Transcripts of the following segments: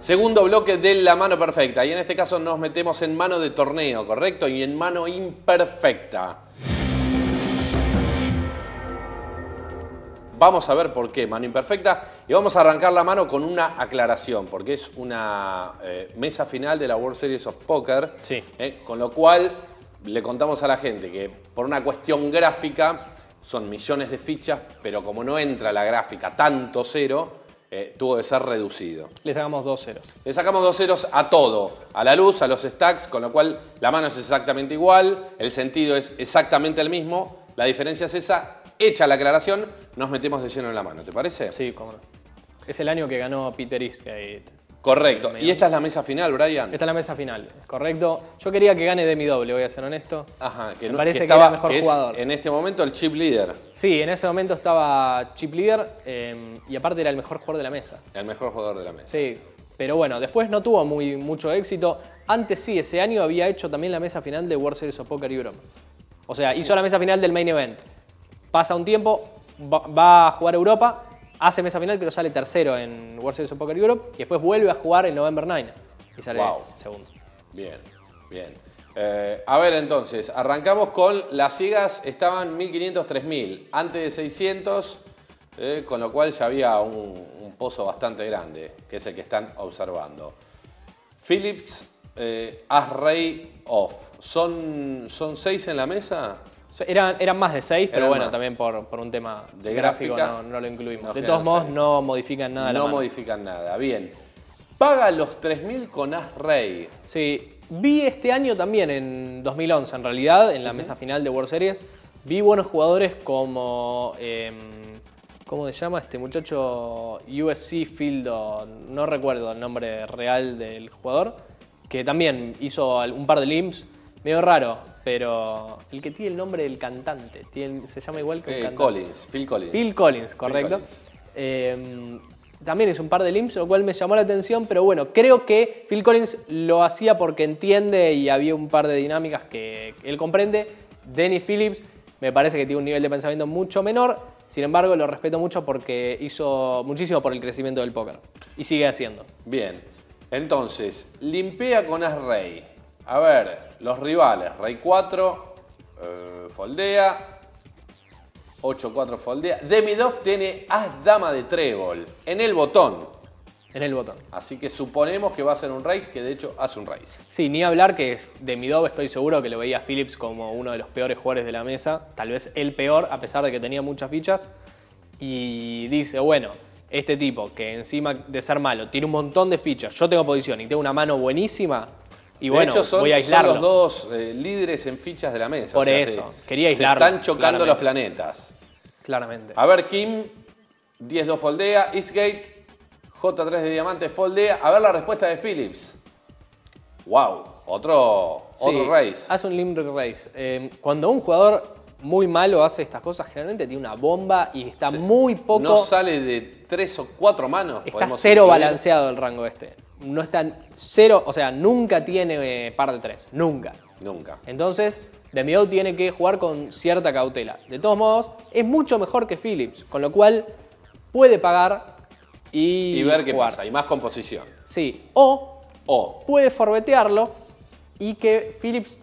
Segundo bloque de la mano perfecta. Y en este caso nos metemos en mano de torneo, ¿correcto? Y en mano imperfecta. Vamos a ver por qué mano imperfecta y vamos a arrancar la mano con una aclaración, porque es una eh, mesa final de la World Series of Poker, Sí. eh, con lo cual le contamos a la gente que por una cuestión gráfica son millones de fichas, pero como no entra la gráfica tanto cero, eh, tuvo que ser reducido. Le sacamos dos ceros. Le sacamos dos ceros a todo, a la luz, a los stacks, con lo cual la mano es exactamente igual, el sentido es exactamente el mismo, la diferencia es esa. Hecha la aclaración, nos metemos de lleno en la mano, ¿te parece? Sí, cómo no. Es el año que ganó Peter Isgate. Correcto. Y esta es la mesa final, Brian. Esta es la mesa final, correcto. Yo quería que gane Demi Doble, voy a ser honesto. Ajá, que, Me no- parece que estaba- era mejor es jugador. en este momento el chip leader, Sí, en ese momento estaba chip leader eh, y aparte era el mejor jugador de la mesa. el mejor jugador de la mesa. Sí, pero bueno, después no tuvo muy, mucho éxito. Antes sí, ese año había hecho también la mesa final de World Series of Poker Europe. O sea, hizo la mesa final del main event. Pasa un tiempo, va, va a jugar Europa, hace mesa final, pero sale tercero en World Series of Poker Europe y después vuelve a jugar en November 9 y sale Wow. segundo. Bien, bien. Eh, a ver entonces, arrancamos con las ciegas, estaban 1500, 3000, antes de 600, eh, con lo cual ya había un, un pozo bastante grande, que es el que están observando. Philips, eh, As Rey Off, ¿Son, ¿son seis en la mesa? Eran, eran más de 6, pero Eran bueno, más. también por, por un tema De gráfico gráfica, no, no lo incluimos. de todos modos, seis. no modifican nada la no mano. modifican nada, bien. Paga los 3000 con As Rey. Sí, vi este año también, en 2011 en realidad, en la mesa final de World Series, vi buenos jugadores como, em, ¿cómo se llama este muchacho? USC Fieldo, no recuerdo el nombre real del jugador, que también hizo un par de limps, medio raro, pero el que tiene el nombre del cantante, tiene- se llama igual que el Eh, cantante. Collins, Phil Collins. Phil Collins, correcto. Collins. Eh, también hizo un par de limps, lo cual me llamó la atención, pero bueno, creo que Phil Collins lo hacía porque entiende y había un par de dinámicas que él comprende. Dennis Phillips me parece que tiene un nivel de pensamiento mucho menor, sin embargo lo respeto mucho porque hizo muchísimo por el crecimiento del póker y sigue haciendo. Bien, entonces, limpea con As Rey. A ver, los rivales, Rey 4, eh, foldea, 8-4 foldea. Demidov tiene As Dama de Trébol en el botón. En el botón. Así que suponemos que va a ser un race, que de hecho hace un race. Sí, ni hablar que es de Midov, estoy seguro que lo veía Phillips como uno de los peores jugadores de la mesa, tal vez el peor, a pesar de que tenía muchas fichas. Y dice, bueno, este tipo que encima de ser malo tiene un montón de fichas, yo tengo posición y tengo una mano buenísima, y de bueno, hecho, son, voy a son los dos eh, líderes en fichas de la mesa. Por eso, quería aislarlo, Se están chocando claramente. los planetas. Claramente. A ver, Kim, 10-2 foldea, Eastgate, J3 de diamante foldea. A ver la respuesta de Phillips. Wow, otro, Sí, otro race. Hace un limp race. Eh, cuando un jugador muy malo hace estas cosas, generalmente tiene una bomba y está Sí. muy poco. No sale de tres o cuatro manos. Está cero incluir. balanceado el rango este. No está cero, o sea, nunca tiene eh, par de tres. Nunca. Nunca. Entonces, Demido tiene que jugar con cierta cautela. De todos modos, es mucho mejor que Phillips, con lo cual puede pagar y, Y ver qué jugar. pasa. Y más composición. Sí. O O, puede forbetearlo y que Phillips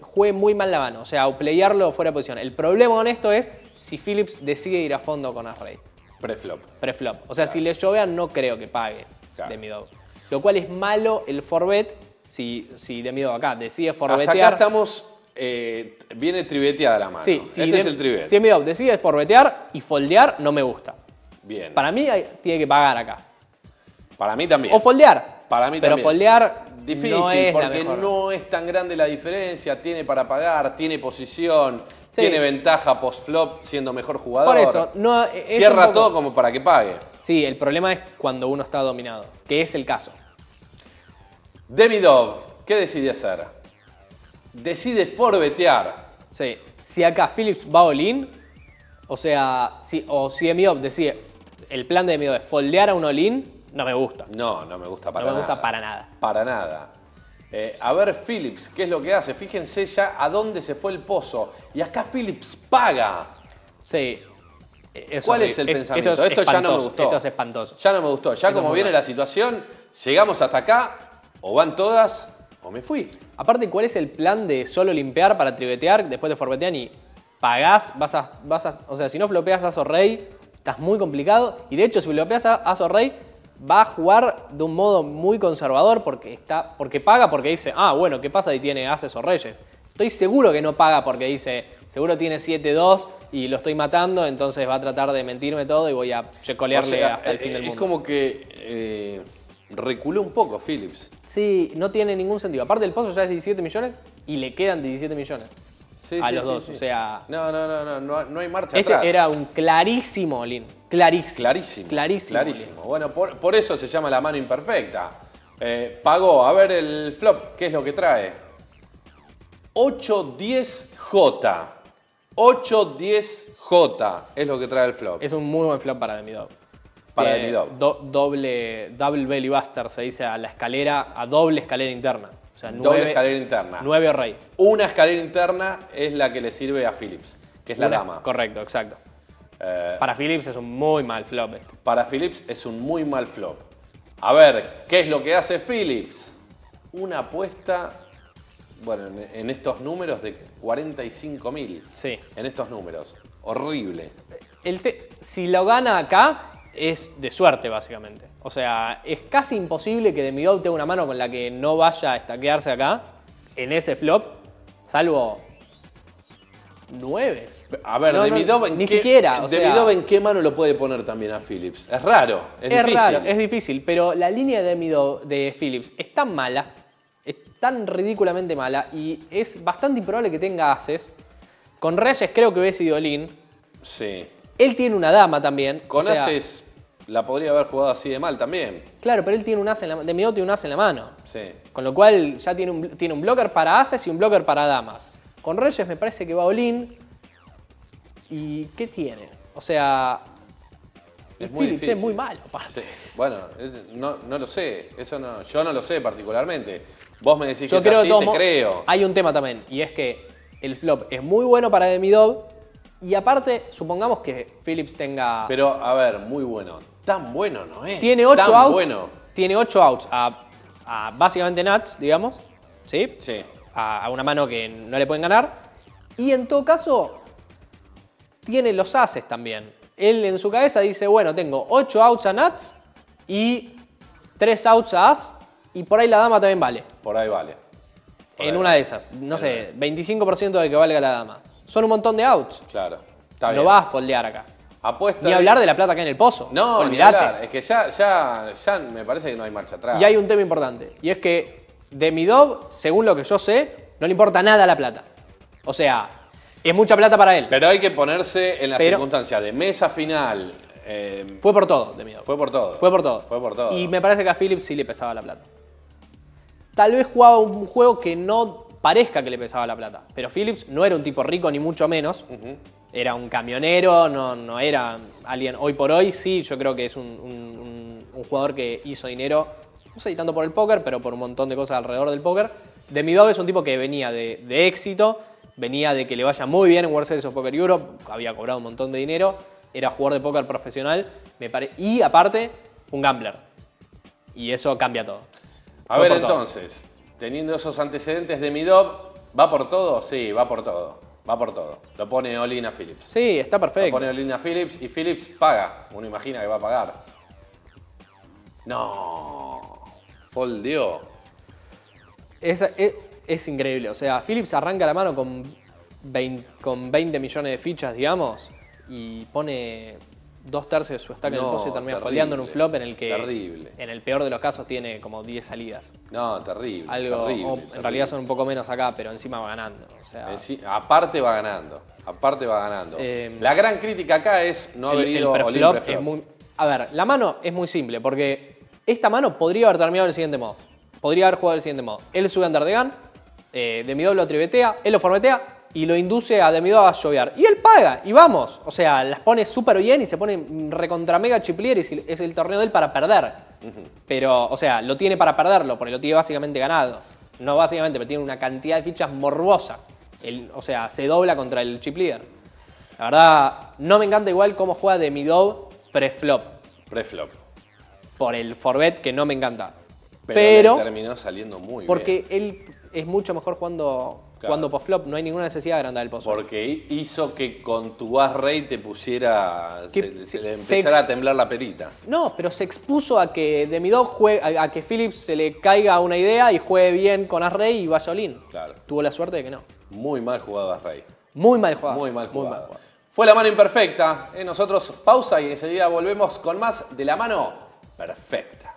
juegue muy mal la mano, o sea, o playarlo fuera de posición. El problema con esto es si Phillips decide ir a fondo con As-Rey. preflop. Preflop. O sea, si le llovean, no creo que pague Claro. Demidov. Lo cual es malo el forbet si, si Demidov acá decide Hasta acá forbetear. estamos. eh, viene triveteada la mano. Sí, si este es Dem- el trivet. Si Demidov decide forbetear y foldear, no me gusta. Bien. Para mí hay- tiene que pagar acá. Para mí también. O foldear. Para mí Pero también. foldear Difícil, no porque no es tan grande la diferencia. Tiene para pagar, tiene posición, Sí. tiene ventaja post-flop siendo mejor jugador. Por eso, no, es Cierra poco- todo como para que pague. Sí, el problema es cuando uno está dominado, que es el caso. Demidov, ¿qué decide hacer? Decide forbetear. Sí. Si acá Phillips va all-in, o sea, si, o si Demidov decide, el plan de Demidov es foldear a un all-in, no me gusta. No, no me gusta para no me nada. gusta para nada. Para nada. Eh, a ver Phillips, ¿qué es lo que hace? Fíjense ya a dónde se fue el pozo. Y acá Phillips paga. Sí. ¿Cuál es el Es- pensamiento? esto es Esto, ya no me gustó. esto es espantoso. Ya no me gustó. Ya Esto como viene mal. la situación, llegamos hasta acá, o van todas, o me fui. Aparte, ¿cuál es el plan de solo limpiar para tribetear? Después de forbetean y pagás, vas a, vas a. O sea, si no flopeas a Rey, estás muy complicado. Y de hecho, si flopeas a Aso Rey, va a jugar de un modo muy conservador porque, está, porque paga porque dice, ah, bueno, ¿qué pasa si tiene Ases o Reyes? Estoy seguro que no paga porque dice, seguro tiene 7-2 y lo estoy matando, entonces va a tratar de mentirme todo y voy a checolearle O sea, hasta el eh, fin del es mundo. como que eh, reculó un poco Phillips. Sí, no tiene ningún sentido. Aparte, el pozo ya es 17 millones y le quedan 17 millones Sí, a sí, los sí, dos. O sea, No, no, no, no, no, no hay marcha este atrás. era un clarísimo all-in. Clarísimo. Clarísimo. Clarísimo. Clarísimo. Bueno, por, por eso se llama la mano imperfecta. Eh, pagó, a ver el flop, ¿qué es lo que trae? 8-10J. 8-10J es lo que trae el flop. Es un muy buen flop para Demidov. Para Tiene Demidov. do- doble, double belly buster se dice a la escalera, a doble escalera interna. O sea, Doble nueve- escalera interna. Nueve rey. Una escalera interna es la que le sirve a Phillips, que es la Una- dama. Correcto, exacto. Eh, Para Phillips es un muy mal flop este. para Phillips es un muy mal flop. A ver, ¿qué es lo que hace Phillips? Una apuesta, bueno, en, en estos números de 45 mil. Sí. En estos números. Horrible. El te- si lo gana acá, es de suerte, básicamente. O sea, es casi imposible que Demidov tenga una mano con la que no vaya a estaquearse acá, en ese flop, salvo nueves. A ver, No, no, Demidov en ni qué, siquiera, o sea- Demidov en qué mano lo puede poner también a Phillips. Es raro, es, Es, difícil. raro, es difícil, pero la línea de Demidov de Phillips es tan mala, es tan ridículamente mala, y es bastante improbable que tenga ases. Con Reyes creo que hubiese sido Lin. Sí. Él tiene una dama también. o Con sea, Aces la podría haber jugado así de mal también. Claro, pero él tiene un as en la Demidov tiene un as en la mano. Sí. Con lo cual ya tiene un, tiene un blocker para ases y un blocker para damas. Con Reyes me parece que va Olin. ¿Y qué tiene? O sea. Es muy Phillips es muy malo, aparte. Sí. Bueno, eh, no, no lo sé. Eso no, yo no lo sé particularmente. Vos me decís Yo que creo es así, te creo. Hay un tema también, y es que el flop es muy bueno para Demidov. Y aparte, supongamos que Phillips tenga. Pero, a ver, muy bueno. Tan bueno no es. tiene 8 Tan outs. bueno. Tiene 8 outs a, a básicamente Nuts, digamos. ¿Sí? Sí. a, a una mano que no le pueden ganar. Y en todo caso, tiene los ases también. Él en su cabeza dice, bueno, tengo 8 outs a nuts y 3 outs a as, y por ahí la dama también vale. Por ahí vale. Por en ahí una vale. de esas, no sé, 25% de que valga la dama. Son un montón de outs. Claro. Está no vas a foldear acá. Apuesta. Ni de- hablar de la plata que hay en el pozo. No, ni Olvídate. hablar. Es que ya, ya, ya me parece que no hay marcha atrás. Y hay un tema importante, y es que Demidov, según lo que yo sé, no le importa nada la plata. O sea, es mucha plata para él. Pero hay que ponerse en la Pero- circunstancia de mesa final. eh, Fue por todo, Demidov. fue por todo. Fue por todo. Fue por todo. Y me parece que a Phillips sí le pesaba la plata. Tal vez jugaba un juego que no parezca que le pesaba la plata. Pero Phillips no era un tipo rico ni mucho menos. Era un camionero, no, no era alguien. Hoy por hoy sí, yo creo que es un, un- un- un jugador que hizo dinero, no sé tanto por el póker, pero por un montón de cosas alrededor del póker. Demidov es un tipo que venía de, de éxito, venía de que le vaya muy bien en World Series of Poker Europe, había cobrado un montón de dinero, era jugador de póker profesional, me pare- y aparte, un gambler. Y eso cambia todo. A Fue ver, por todo. Teniendo esos antecedentes de Midov, ¿va por todo? Sí, va por todo. Va por todo. Lo pone Olin a Phillips. Sí, está Lo perfecto. pone Olin a Phillips y Phillips paga. Uno imagina que va a pagar. No. Foldeó. Es, es- es increíble. O sea, Phillips arranca la mano con 20, con 20 millones de fichas, digamos, y pone dos tercios de su stack en el pozo y termina terrible, foldeando en un flop en el que, terrible. en el peor de los casos, tiene como 10 salidas. No, terrible. Algo, terrible, o terrible. en realidad son un poco menos acá, pero encima va ganando. O sea, Enci- aparte va ganando. Aparte va ganando. Eh, la gran crítica acá es no haber el, el ido preflop preflop. es muy. A ver, la mano es muy simple porque esta mano podría haber terminado del siguiente modo. Podría haber jugado del siguiente modo. Él sube under the gun, eh, Demidov lo trivetea, él lo formetea y lo induce a Demidov a llovear. Y él paga, y vamos. O sea, las pone súper bien y se pone recontra mega chiplier y es el- torneo de él para perder. Pero, o sea, lo tiene para perderlo porque lo tiene básicamente ganado. No básicamente, pero tiene una cantidad de fichas morbosa. El- o sea, se dobla contra el chip leader. La verdad, no me encanta igual cómo juega Demidov pre-flop. Preflop. Por el forbet que no me encanta. Pero, Pero, terminó saliendo muy porque bien. él es mucho mejor jugando, Claro. jugando post-flop. No hay ninguna necesidad de agrandar el pozo. Porque hizo que con tu as rey te pusiera. Que se, le se empezara ex- a temblar la perita. No, pero se expuso a que Demidov juegue, a, a que Phillips se le caiga una idea y juegue bien con As-Rey y vaya. Claro. Tuvo la suerte de que no. Muy mal jugado as rey. Muy mal jugado. Muy mal jugado. jugado. Fue la mano imperfecta. ¿eh? Nosotros pausa y enseguida volvemos con más de la mano perfecta.